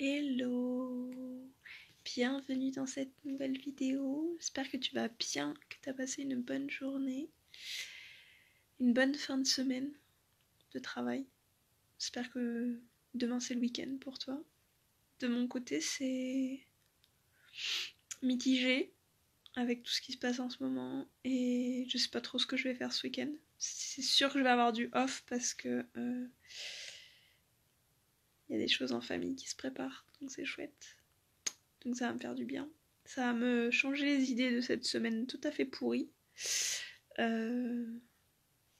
Hello Bienvenue dans cette nouvelle vidéo. J'espère que tu vas bien, que tu as passé une bonne journée, une bonne fin de semaine de travail. J'espère que demain c'est le week-end pour toi. De mon côté, c'est mitigé avec tout ce qui se passe en ce moment et je sais pas trop ce que je vais faire ce week-end. C'est sûr que je vais avoir du off parce que euh, il y a des choses en famille qui se préparent, donc c'est chouette. Donc ça va me faire du bien. Ça va me changer les idées de cette semaine tout à fait pourrie. Euh,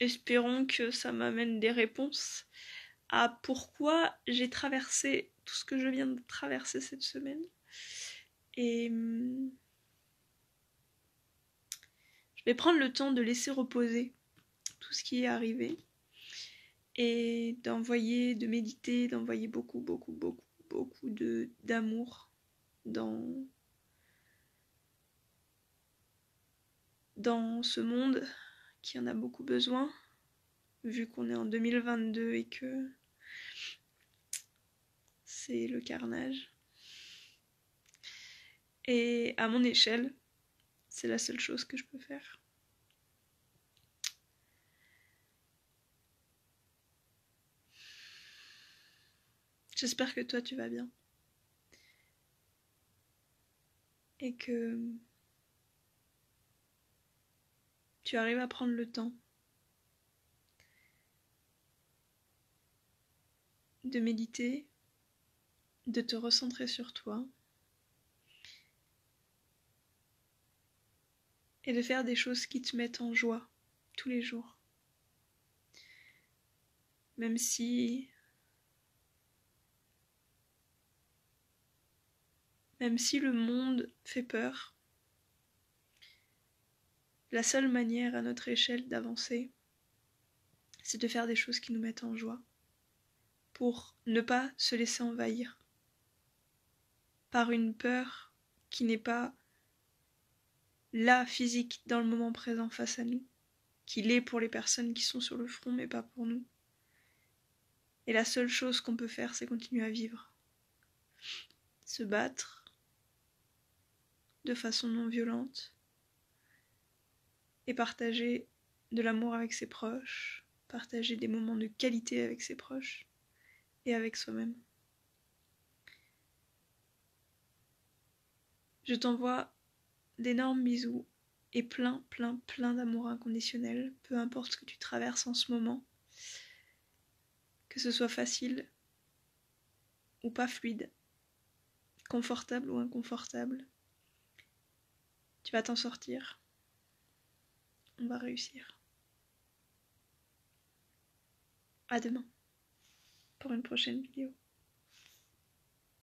espérons que ça m'amène des réponses à pourquoi j'ai traversé tout ce que je viens de traverser cette semaine. Et hum, je vais prendre le temps de laisser reposer tout ce qui est arrivé et d'envoyer, de méditer, d'envoyer beaucoup, beaucoup, beaucoup, beaucoup de d'amour dans dans ce monde qui en a beaucoup besoin, vu qu'on est en 2022 et que c'est le carnage. Et à mon échelle, c'est la seule chose que je peux faire. J'espère que toi tu vas bien. Et que tu arrives à prendre le temps de méditer, de te recentrer sur toi et de faire des choses qui te mettent en joie tous les jours. Même si Même si le monde fait peur, la seule manière à notre échelle d'avancer, c'est de faire des choses qui nous mettent en joie, pour ne pas se laisser envahir par une peur qui n'est pas là physique dans le moment présent face à nous, qui l'est pour les personnes qui sont sur le front mais pas pour nous. Et la seule chose qu'on peut faire, c'est continuer à vivre. Se battre, de façon non violente et partager de l'amour avec ses proches, partager des moments de qualité avec ses proches et avec soi-même. Je t'envoie d'énormes bisous et plein, plein, plein d'amour inconditionnel, peu importe ce que tu traverses en ce moment, que ce soit facile ou pas fluide, confortable ou inconfortable. Tu vas t'en sortir. On va réussir. À demain pour une prochaine vidéo.